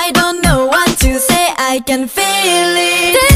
I don't know what to say, I can feel it.